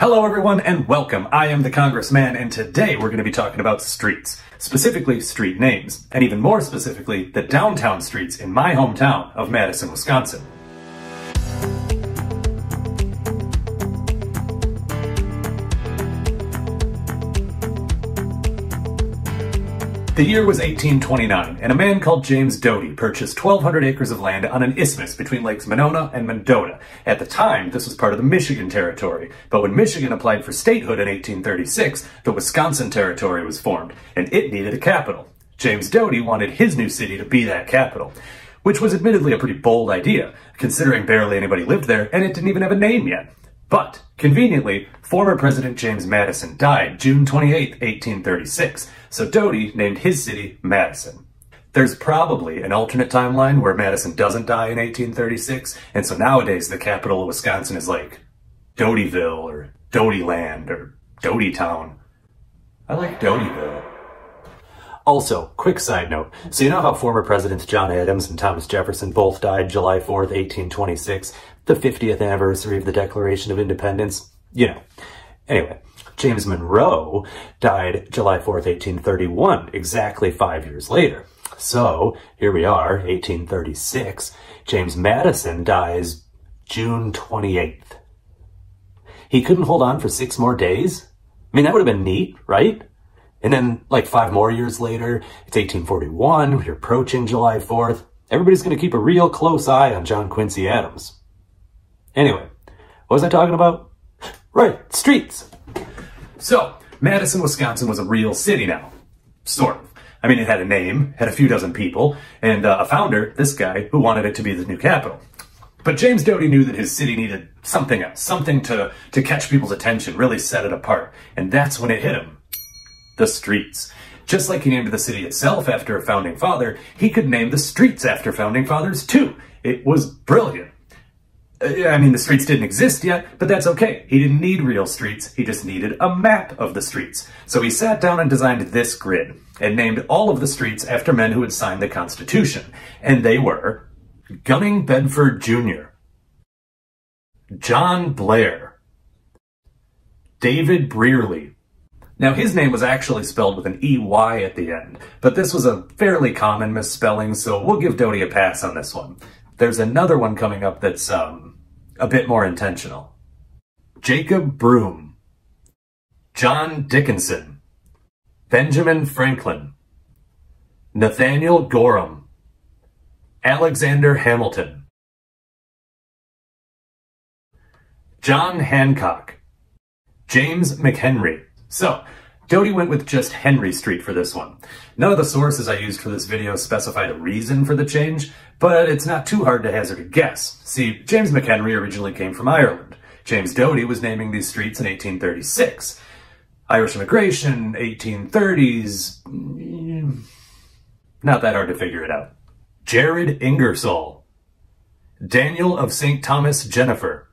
Hello everyone and welcome. I am the Congressman and today we're going to be talking about streets, specifically street names, and even more specifically the downtown streets in my hometown of Madison, Wisconsin. The year was 1829, and a man called James Doty purchased 1,200 acres of land on an isthmus between Lakes Monona and Mendota. At the time, this was part of the Michigan Territory, but when Michigan applied for statehood in 1836, the Wisconsin Territory was formed, and it needed a capital. James Doty wanted his new city to be that capital, which was admittedly a pretty bold idea, considering barely anybody lived there, and it didn't even have a name yet. But, conveniently, former President James Madison died June 28, 1836, so Doty named his city Madison. There's probably an alternate timeline where Madison doesn't die in 1836, and so nowadays the capital of Wisconsin is like Dotyville or Dotyland or Dotytown. I like Dotyville. Also, quick side note. So you know how former presidents John Adams and Thomas Jefferson both died July 4th, 1826? the 50th anniversary of the Declaration of Independence. You know. Anyway, James Monroe died July 4th, 1831, exactly five years later. So, here we are, 1836. James Madison dies June 28th. He couldn't hold on for six more days? I mean, that would have been neat, right? And then, like five more years later, it's 1841, we're approaching July 4th. Everybody's going to keep a real close eye on John Quincy Adams. Anyway, what was I talking about? Right, streets. So, Madison, Wisconsin was a real city now. Sort of. I mean, it had a name, had a few dozen people, and uh, a founder, this guy, who wanted it to be the new capital. But James Doty knew that his city needed something else, something to, to catch people's attention, really set it apart. And that's when it hit him. The streets. Just like he named the city itself after a founding father, he could name the streets after founding fathers too. It was brilliant. I mean, the streets didn't exist yet, but that's okay. He didn't need real streets. He just needed a map of the streets. So he sat down and designed this grid and named all of the streets after men who had signed the Constitution. And they were Gunning Bedford Jr., John Blair, David Brearley. Now, his name was actually spelled with an EY at the end, but this was a fairly common misspelling, so we'll give Doty a pass on this one. There's another one coming up that's um, a bit more intentional. Jacob Broom, John Dickinson, Benjamin Franklin, Nathaniel Gorham, Alexander Hamilton, John Hancock, James McHenry. So, Doty went with just Henry Street for this one. None of the sources I used for this video specified a reason for the change, but it's not too hard to hazard a guess. See, James McHenry originally came from Ireland. James Doty was naming these streets in 1836. Irish immigration, 1830s... Mm, not that hard to figure it out. Jared Ingersoll. Daniel of St. Thomas Jenifer.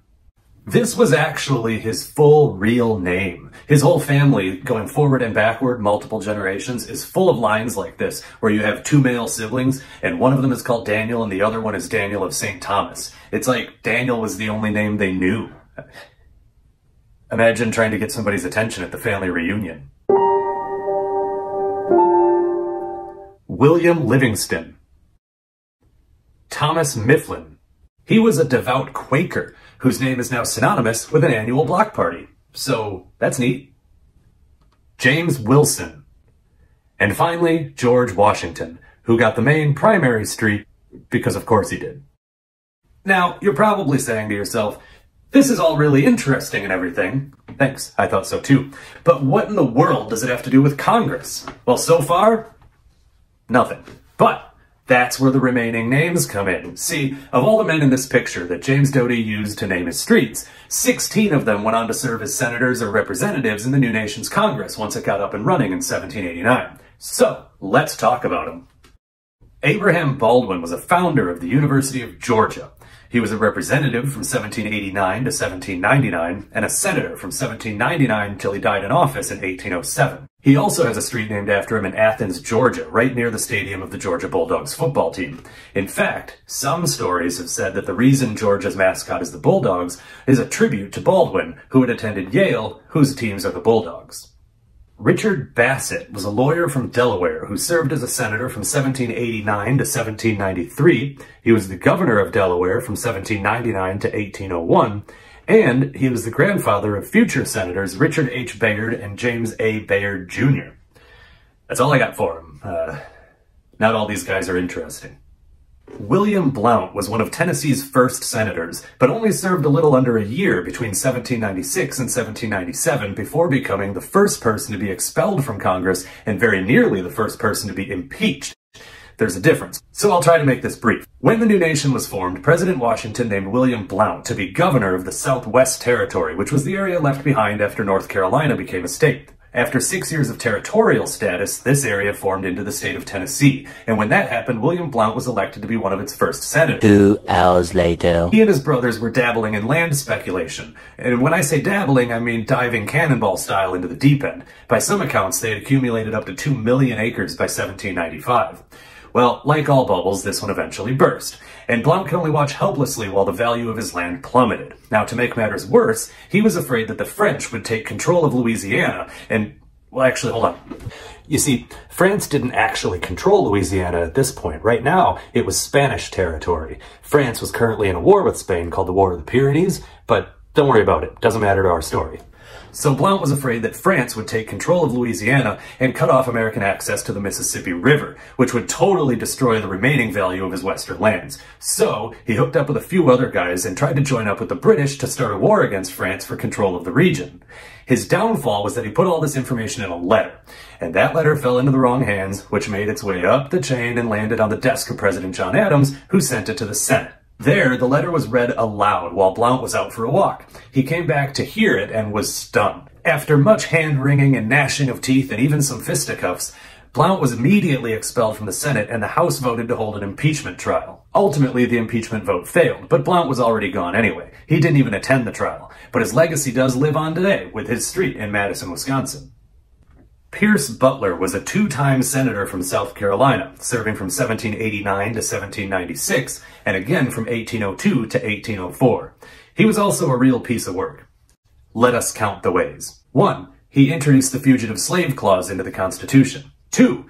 This was actually his full real name. His whole family, going forward and backward multiple generations, is full of lines like this, where you have two male siblings, and one of them is called Daniel, and the other one is Daniel of St. Thomas. It's like Daniel was the only name they knew. Imagine trying to get somebody's attention at the family reunion. William Livingston. Thomas Mifflin. He was a devout Quaker whose name is now synonymous with an annual block party. So that's neat. James Wilson. And finally, George Washington, who got the main primary street because of course he did. Now, you're probably saying to yourself, this is all really interesting and everything. Thanks, I thought so too. But what in the world does it have to do with Congress? Well, so far, nothing. But that's where the remaining names come in. See, of all the men in this picture that James Doty used to name his streets, 16 of them went on to serve as senators or representatives in the new nation's Congress once it got up and running in 1789. So, let's talk about them. Abraham Baldwin was a founder of the University of Georgia. He was a representative from 1789 to 1799 and a senator from 1799 until he died in office in 1807. He also has a street named after him in Athens, Georgia, right near the stadium of the Georgia Bulldogs football team. In fact, some stories have said that the reason Georgia's mascot is the Bulldogs is a tribute to Baldwin, who had attended Yale, whose teams are the Bulldogs. Richard Bassett was a lawyer from Delaware who served as a senator from 1789 to 1793. He was the governor of Delaware from 1799 to 1801, and he was the grandfather of future senators Richard H. Bayard and James A. Bayard Jr. That's all I got for him. Uh, not all these guys are interesting. William Blount was one of Tennessee's first senators, but only served a little under a year between 1796 and 1797 before becoming the first person to be expelled from Congress and very nearly the first person to be impeached. There's a difference, so I'll try to make this brief. When the new nation was formed, President Washington named William Blount to be governor of the Southwest Territory, which was the area left behind after North Carolina became a state. After six years of territorial status, this area formed into the state of Tennessee, and when that happened, William Blount was elected to be one of its first senators. Two hours later. He and his brothers were dabbling in land speculation, and when I say dabbling, I mean diving cannonball style into the deep end. By some accounts, they had accumulated up to two million acres by 1795. Well, like all bubbles, this one eventually burst, and Blount could only watch helplessly while the value of his land plummeted. Now, to make matters worse, he was afraid that the French would take control of Louisiana, and, well, actually, hold on. You see, France didn't actually control Louisiana at this point. Right now, it was Spanish territory. France was currently in a war with Spain called the War of the Pyrenees, but don't worry about it. Doesn't matter to our story. So Blount was afraid that France would take control of Louisiana and cut off American access to the Mississippi River, which would totally destroy the remaining value of his western lands. So he hooked up with a few other guys and tried to join up with the British to start a war against France for control of the region. His downfall was that he put all this information in a letter, and that letter fell into the wrong hands, which made its way up the chain and landed on the desk of President John Adams, who sent it to the Senate. There, the letter was read aloud while Blount was out for a walk. He came back to hear it and was stunned. After much hand-wringing and gnashing of teeth and even some fisticuffs, Blount was immediately expelled from the Senate and the House voted to hold an impeachment trial. Ultimately, the impeachment vote failed, but Blount was already gone anyway. He didn't even attend the trial, but his legacy does live on today with his street in Madison, Wisconsin. Pierce Butler was a two-time senator from South Carolina, serving from 1789 to 1796, and again from 1802 to 1804. He was also a real piece of work. Let us count the ways. 1. He introduced the Fugitive Slave Clause into the Constitution. 2.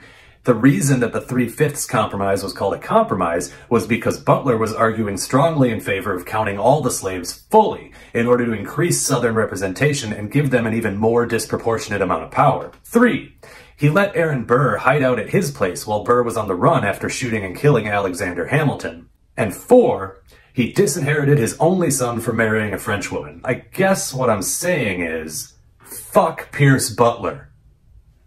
The reason that the Three-Fifths Compromise was called a compromise was because Butler was arguing strongly in favor of counting all the slaves fully in order to increase Southern representation and give them an even more disproportionate amount of power. 3. He let Aaron Burr hide out at his place while Burr was on the run after shooting and killing Alexander Hamilton. And 4. He disinherited his only son for marrying a French woman. I guess what I'm saying is, fuck Pierce Butler.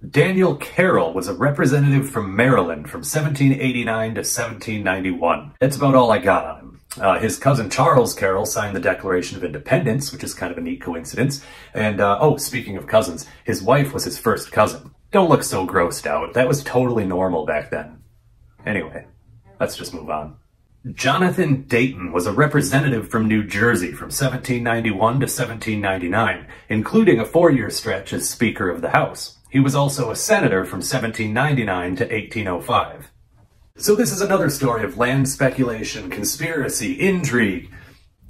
Daniel Carroll was a representative from Maryland from 1789 to 1791. That's about all I got on him. Uh, his cousin Charles Carroll signed the Declaration of Independence, which is kind of a neat coincidence. And, uh, oh, speaking of cousins, his wife was his first cousin. Don't look so grossed out. That was totally normal back then. Anyway, let's just move on. Jonathan Dayton was a representative from New Jersey from 1791 to 1799, including a four-year stretch as Speaker of the House. He was also a senator from 1799 to 1805. So this is another story of land speculation, conspiracy, intrigue.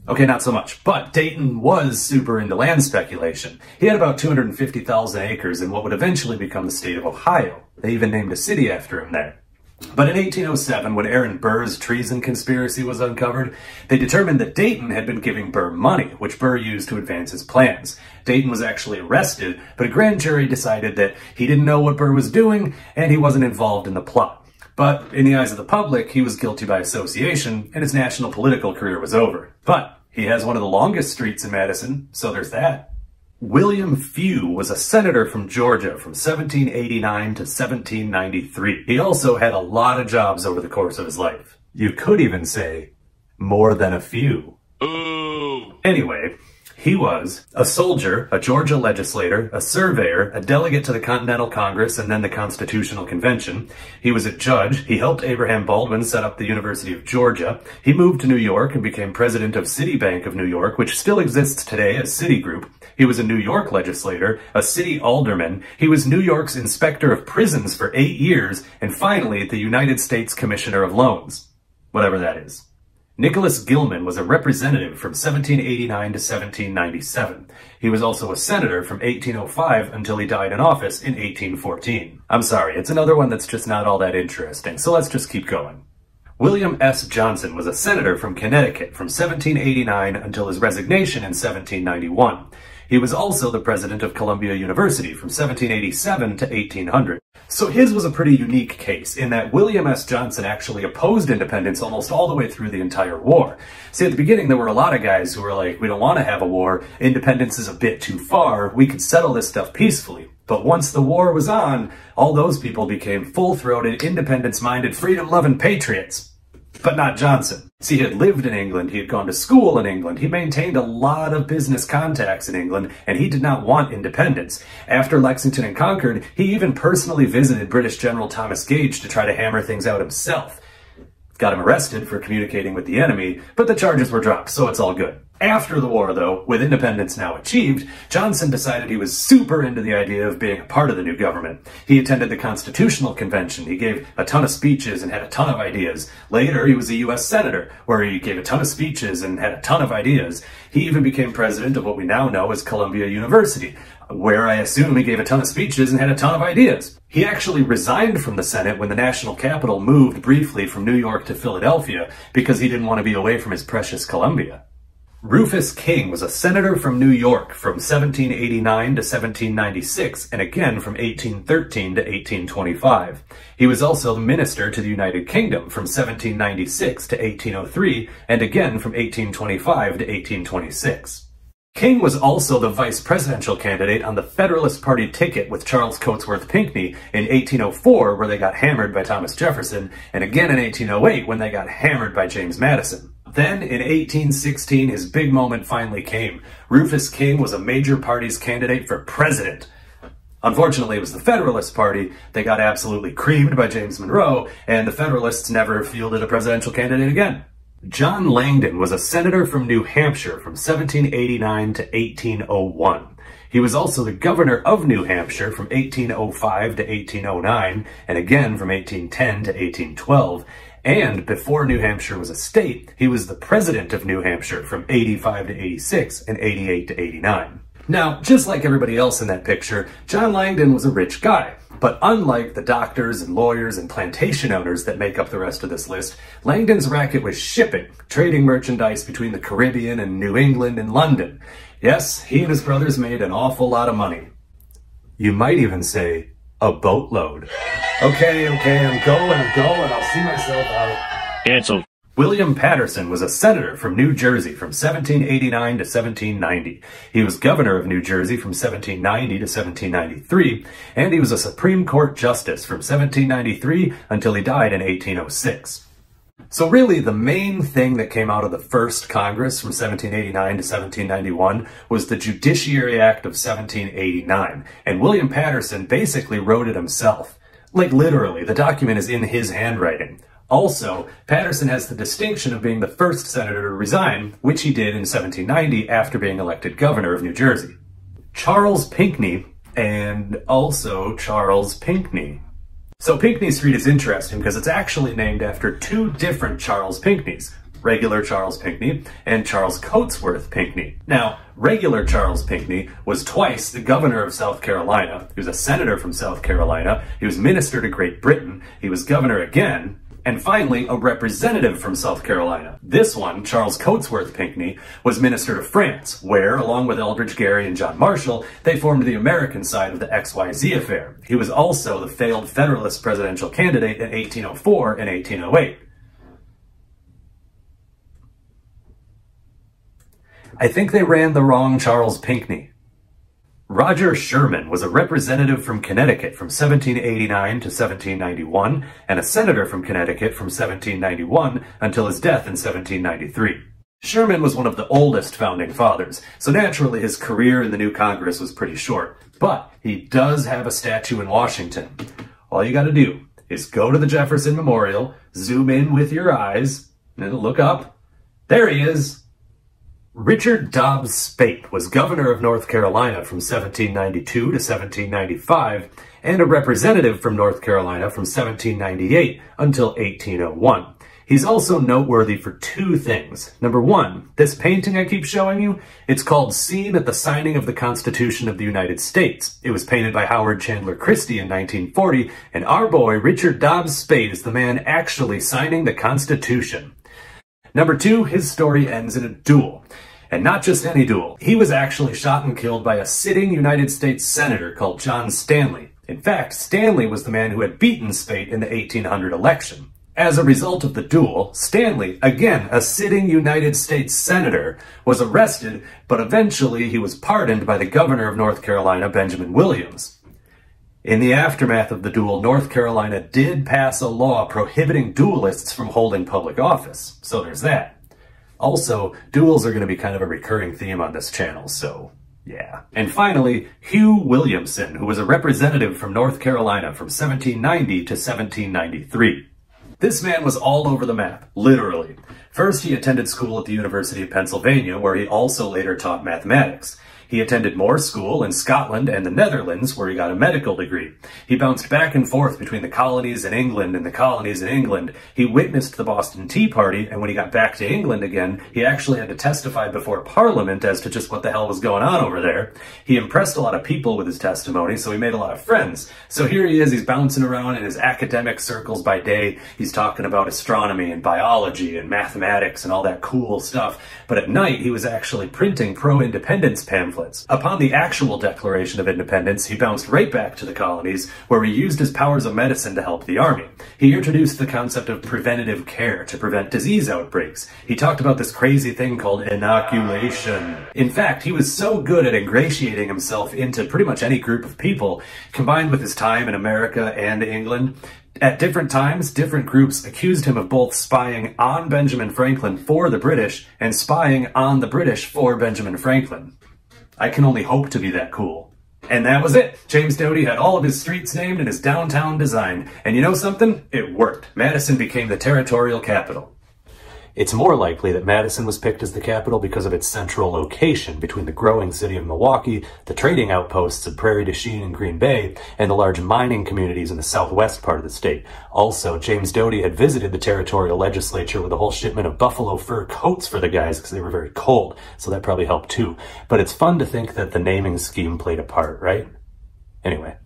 Okay, not so much, but Dayton was super into land speculation. He had about 250,000 acres in what would eventually become the state of Ohio. They even named a city after him there. But in 1807, when Aaron Burr's treason conspiracy was uncovered, they determined that Dayton had been giving Burr money, which Burr used to advance his plans. Dayton was actually arrested, but a grand jury decided that he didn't know what Burr was doing, and he wasn't involved in the plot. But in the eyes of the public, he was guilty by association, and his national political career was over. But he has one of the longest streets in Madison, so there's that. William Few was a senator from Georgia from 1789 to 1793. He also had a lot of jobs over the course of his life. You could even say, more than a few. Ooh. Anyway, He was a soldier, a Georgia legislator, a surveyor, a delegate to the Continental Congress and then the Constitutional Convention. He was a judge. He helped Abraham Baldwin set up the University of Georgia. He moved to New York and became president of Citibank of New York, which still exists today as Citigroup. He was a New York legislator, a city alderman. He was New York's inspector of prisons for eight years, and finally, the United States Commissioner of Loans. Whatever that is. Nicholas Gilman was a representative from 1789 to 1797. He was also a senator from 1805 until he died in office in 1814. I'm sorry, it's another one that's just not all that interesting, so let's just keep going. William S. Johnson was a senator from Connecticut from 1789 until his resignation in 1791. He was also the president of Columbia University from 1787 to 1800. So his was a pretty unique case in that William S. Johnson actually opposed independence almost all the way through the entire war. See, at the beginning, there were a lot of guys who were like, we don't want to have a war. Independence is a bit too far. We could settle this stuff peacefully. But once the war was on, all those people became full-throated, independence-minded, freedom-loving patriots but not Johnson. See, he had lived in England, he had gone to school in England, he maintained a lot of business contacts in England, and he did not want independence. After Lexington and Concord, he even personally visited British General Thomas Gage to try to hammer things out himself. Got him arrested for communicating with the enemy, but the charges were dropped, so it's all good. After the war, though, with independence now achieved, Johnson decided he was super into the idea of being a part of the new government. He attended the Constitutional Convention, he gave a ton of speeches and had a ton of ideas. Later, he was a U.S. Senator, where he gave a ton of speeches and had a ton of ideas. He even became president of what we now know as Columbia University, where I assume he gave a ton of speeches and had a ton of ideas. He actually resigned from the Senate when the national capital moved briefly from New York to Philadelphia because he didn't want to be away from his precious Columbia. Rufus King was a senator from New York from 1789 to 1796 and again from 1813 to 1825. He was also minister to the United Kingdom from 1796 to 1803 and again from 1825 to 1826. King was also the vice presidential candidate on the Federalist Party ticket with Charles Cotesworth Pinckney in 1804 where they got hammered by Thomas Jefferson and again in 1808 when they got hammered by James Madison. Then, in 1816, his big moment finally came. Rufus King was a major party's candidate for president. Unfortunately, it was the Federalist Party. They got absolutely creamed by James Monroe, and the Federalists never fielded a presidential candidate again. John Langdon was a senator from New Hampshire from 1789 to 1801. He was also the governor of New Hampshire from 1805 to 1809, and again from 1810 to 1812, and before New Hampshire was a state, he was the president of New Hampshire from 85 to 86 and 88 to 89. Now, just like everybody else in that picture, John Langdon was a rich guy. But unlike the doctors and lawyers and plantation owners that make up the rest of this list, Langdon's racket was shipping, trading merchandise between the Caribbean and New England and London. Yes, he and his brothers made an awful lot of money. You might even say a boatload. Okay, okay, I'm going, I'm going, I'll see myself out. Cancel. William Paterson was a senator from New Jersey from 1789 to 1790. He was governor of New Jersey from 1790 to 1793, and he was a Supreme Court justice from 1793 until he died in 1806. So really, the main thing that came out of the first Congress from 1789 to 1791 was the Judiciary Act of 1789, and William Paterson basically wrote it himself. Like literally, the document is in his handwriting. Also, Paterson has the distinction of being the first senator to resign, which he did in 1790 after being elected governor of New Jersey. Charles Pinckney, and also Charles Pinckney. So Pinckney Street is interesting because it's actually named after two different Charles Pinckneys, regular Charles Pinckney and Charles Cotesworth Pinckney. Now, regular Charles Pinckney was twice the governor of South Carolina. He was a senator from South Carolina. He was minister to Great Britain. He was governor again and finally, a representative from South Carolina. This one, Charles Cotesworth Pinckney, was minister to France, where, along with Elbridge Gerry and John Marshall, they formed the American side of the XYZ affair. He was also the failed Federalist presidential candidate in 1804 and 1808. I think they ran the wrong Charles Pinckney. Roger Sherman was a representative from Connecticut from 1789 to 1791 and a senator from Connecticut from 1791 until his death in 1793. Sherman was one of the oldest founding fathers, so naturally his career in the new Congress was pretty short. But he does have a statue in Washington. All you gotta do is go to the Jefferson Memorial, zoom in with your eyes, and look up. There he is. Richard Dobbs Speight was governor of North Carolina from 1792 to 1795 and a representative from North Carolina from 1798 until 1801. He's also noteworthy for two things. Number one, this painting I keep showing you, it's called Scene at the Signing of the Constitution of the United States. It was painted by Howard Chandler Christy in 1940, and our boy Richard Dobbs Speight is the man actually signing the Constitution. Number two, his story ends in a duel. And not just any duel. He was actually shot and killed by a sitting United States Senator called John Stanley. In fact, Stanley was the man who had beaten Speight in the 1800 election. As a result of the duel, Stanley, again a sitting United States Senator, was arrested, but eventually he was pardoned by the governor of North Carolina, Benjamin Williams. In the aftermath of the duel, North Carolina did pass a law prohibiting duelists from holding public office, so there's that. Also, duels are going to be kind of a recurring theme on this channel, so yeah. And finally, Hugh Williamson, who was a representative from North Carolina from 1790 to 1793. This man was all over the map, literally. First, he attended school at the University of Pennsylvania, where he also later taught mathematics. He attended more school in Scotland and the Netherlands, where he got a medical degree. He bounced back and forth between the colonies in England and the colonies in England. He witnessed the Boston Tea Party, and when he got back to England again, he actually had to testify before Parliament as to just what the hell was going on over there. He impressed a lot of people with his testimony, so he made a lot of friends. So here he is, he's bouncing around in his academic circles by day. He's talking about astronomy and biology and mathematics and all that cool stuff. But at night, he was actually printing pro-independence pamphlets pamphlets. Upon the actual Declaration of Independence, he bounced right back to the colonies, where he used his powers of medicine to help the army. He introduced the concept of preventative care to prevent disease outbreaks. He talked about this crazy thing called inoculation. In fact, he was so good at ingratiating himself into pretty much any group of people, combined with his time in America and England, at different times, different groups accused him of both spying on Benjamin Franklin for the British and spying on the British for Benjamin Franklin. I can only hope to be that cool. And that was it. James Doty had all of his streets named and his downtown designed. And you know something? It worked. Madison became the territorial capital. It's more likely that Madison was picked as the capital because of its central location between the growing city of Milwaukee, the trading outposts of Prairie du Chien and Green Bay, and the large mining communities in the southwest part of the state. Also, James Doty had visited the territorial legislature with a whole shipment of buffalo fur coats for the guys because they were very cold, so that probably helped too. But it's fun to think that the naming scheme played a part, right? Anyway.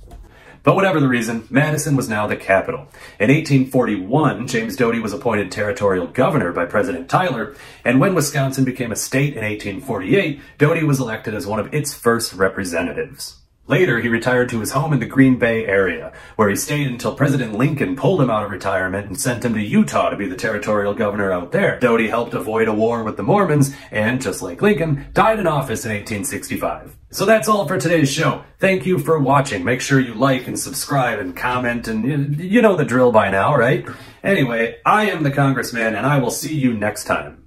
But whatever the reason, Madison was now the capital. In 1841, James Doty was appointed territorial governor by President Tyler, and when Wisconsin became a state in 1848, Doty was elected as one of its first representatives. Later, he retired to his home in the Green Bay area, where he stayed until President Lincoln pulled him out of retirement and sent him to Utah to be the territorial governor out there. Doty helped avoid a war with the Mormons, and just like Lincoln, died in office in 1865. So that's all for today's show. Thank you for watching. Make sure you like and subscribe and comment, and uh, you know the drill by now, right? Anyway, I am the Congressman, and I will see you next time.